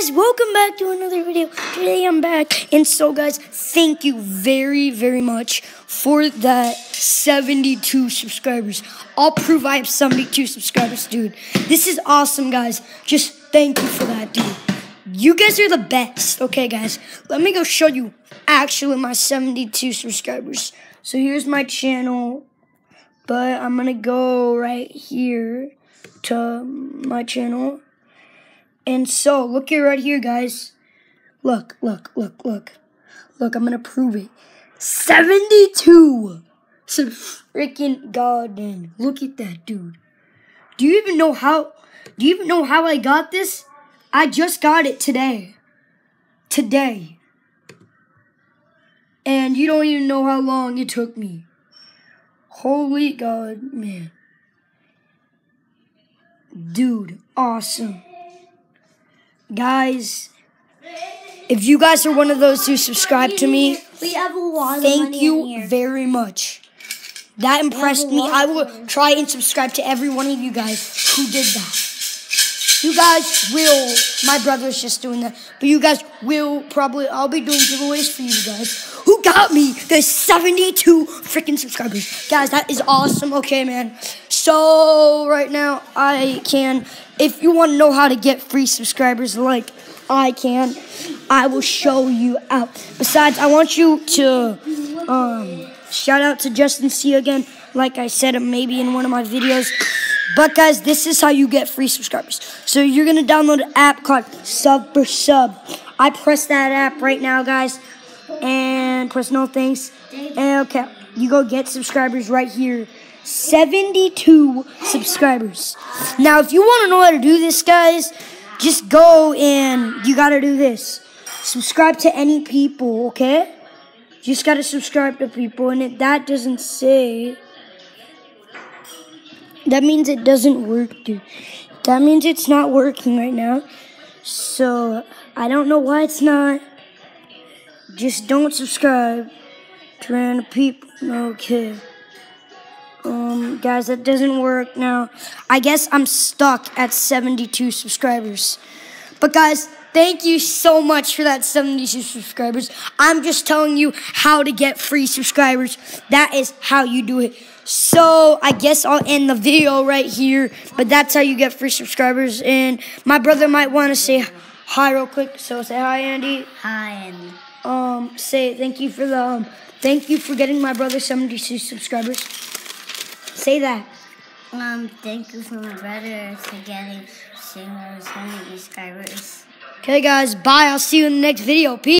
guys, welcome back to another video. Today I'm back. And so guys, thank you very, very much for that 72 subscribers. I'll prove I have 72 subscribers, dude. This is awesome, guys. Just thank you for that, dude. You guys are the best. Okay, guys, let me go show you actually my 72 subscribers. So here's my channel, but I'm gonna go right here to my channel and so, look here, right here, guys. Look, look, look, look. Look, I'm going to prove it. 72! Some freaking goddamn. Look at that, dude. Do you even know how, do you even know how I got this? I just got it today. Today. And you don't even know how long it took me. Holy God, man. Dude, awesome. Guys, if you guys are one of those who subscribe to me, we have a lot thank you very much. That impressed me. I will try and subscribe to every one of you guys who did that. You guys will, my brother's just doing that, but you guys will probably, I'll be doing giveaways for you guys. Who got me the 72 freaking subscribers? Guys, that is awesome. Okay, man. So, right now, I can if you want to know how to get free subscribers like I can, I will show you out. Besides, I want you to um, shout out to Justin C again, like I said maybe in one of my videos. But guys, this is how you get free subscribers. So you're gonna download an app called Sub for Sub. I press that app right now, guys, and press no thanks. And okay, you go get subscribers right here. 72 subscribers. Now, if you want to know how to do this, guys, just go and you got to do this. Subscribe to any people, okay? Just got to subscribe to people, and if that doesn't say, that means it doesn't work, dude. That means it's not working right now. So, I don't know why it's not. Just don't subscribe to random people. Okay. Um, guys, that doesn't work now. I guess I'm stuck at 72 subscribers. But guys, thank you so much for that 72 subscribers. I'm just telling you how to get free subscribers. That is how you do it. So I guess I'll end the video right here. But that's how you get free subscribers. And my brother might want to say hi real quick. So say hi, Andy. Hi, Andy. Um, say thank you for the um, thank you for getting my brother 72 subscribers. Say that. Um, thank you for my brother for getting singers, 100 subscribers. Okay, guys, bye. I'll see you in the next video. Peace.